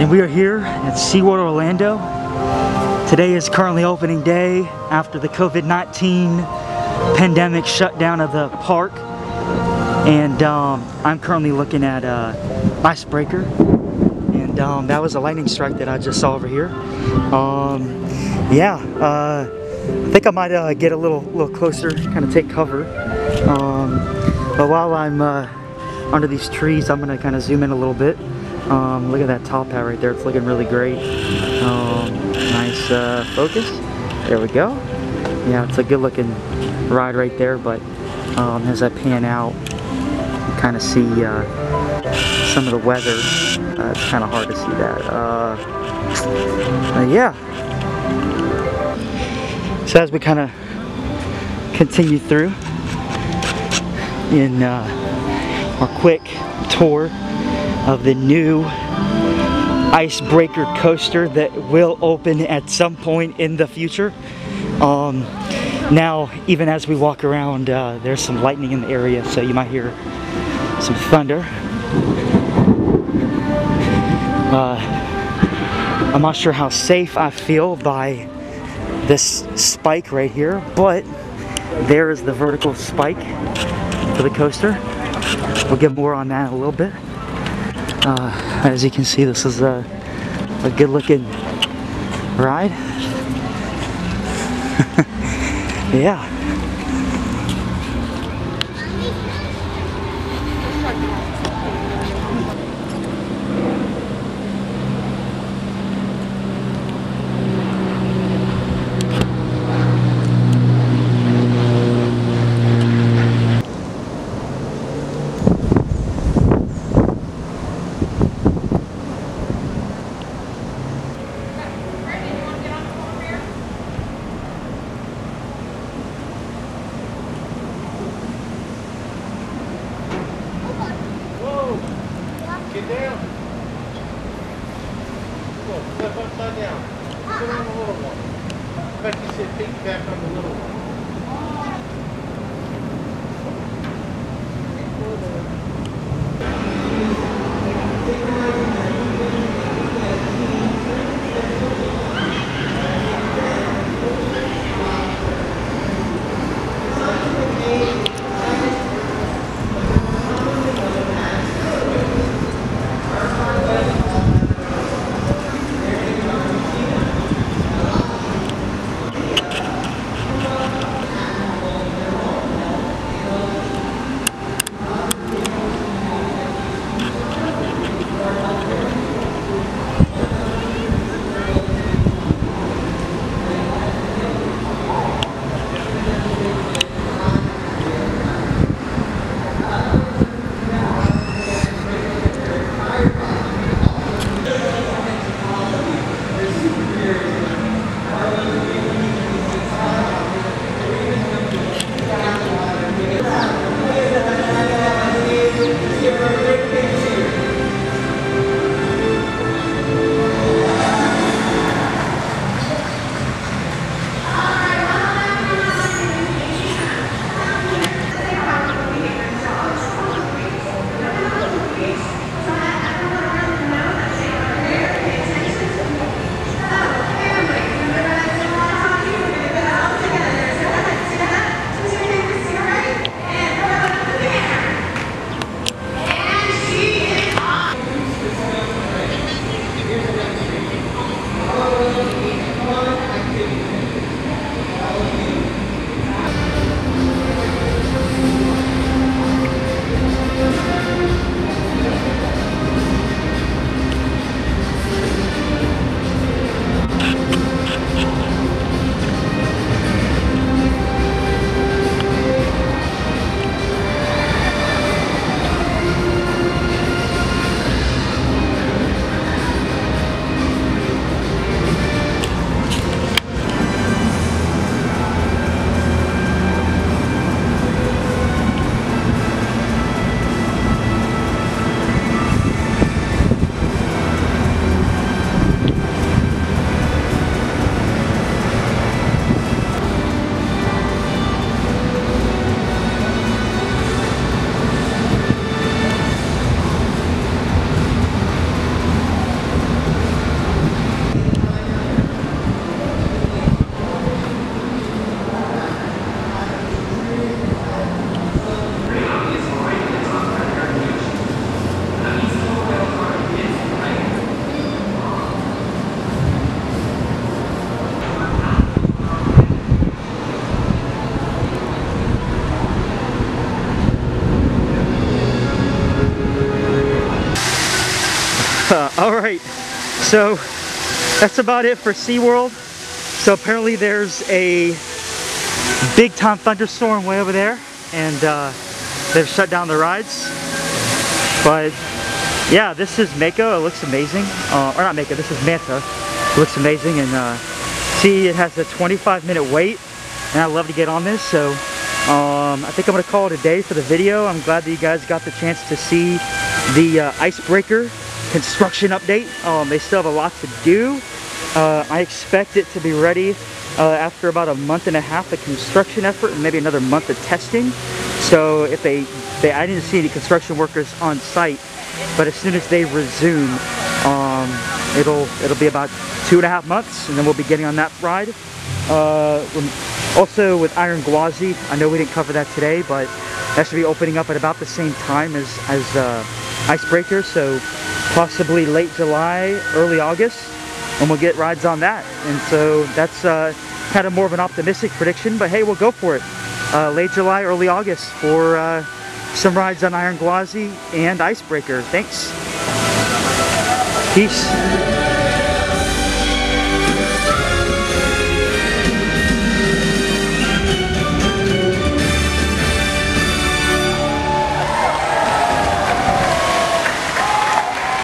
And we are here at SeaWorld Orlando. Today is currently opening day after the COVID-19 pandemic shutdown of the park. And um, I'm currently looking at uh, Icebreaker. And um, that was a lightning strike that I just saw over here. Um, yeah, uh, I think I might uh, get a little, little closer, kind of take cover. Um, but while I'm uh, under these trees, I'm gonna kind of zoom in a little bit. Um, look at that top hat right there, it's looking really great. Um, nice uh, focus, there we go. Yeah, it's a good looking ride right there, but um, as I pan out, you kind of see uh, some of the weather. Uh, it's kind of hard to see that. Uh, yeah. So as we kind of continue through in uh, our quick tour of the new icebreaker coaster that will open at some point in the future. Um, now, even as we walk around, uh, there's some lightning in the area, so you might hear some thunder. Uh, I'm not sure how safe I feel by this spike right here, but there is the vertical spike for the coaster. We'll get more on that in a little bit. Uh, as you can see, this is a, a good looking ride. yeah. Down. Look, flip. Sit on the little one. You sit feet back on the little one. All right, so that's about it for SeaWorld. So apparently there's a big time thunderstorm way over there and uh, they've shut down the rides. But yeah, this is Mako. It looks amazing. Uh, or not Mako, this is Manta. It looks amazing and uh, see it has a 25 minute wait and I love to get on this so um, I think I'm going to call it a day for the video. I'm glad that you guys got the chance to see the uh, icebreaker construction update. Um, they still have a lot to do. Uh, I expect it to be ready uh, after about a month and a half of construction effort and maybe another month of testing. So if they, they I didn't see any construction workers on site, but as soon as they resume, um, it'll it'll be about two and a half months, and then we'll be getting on that ride. Uh, also with Iron Gwazi, I know we didn't cover that today, but that should be opening up at about the same time as as uh, Icebreaker, so possibly late July, early August and we'll get rides on that. And so that's uh, kind of more of an optimistic prediction, but hey, we'll go for it. Uh, late July, early August for uh, some rides on Iron Gwazi and Icebreaker. Thanks. Peace.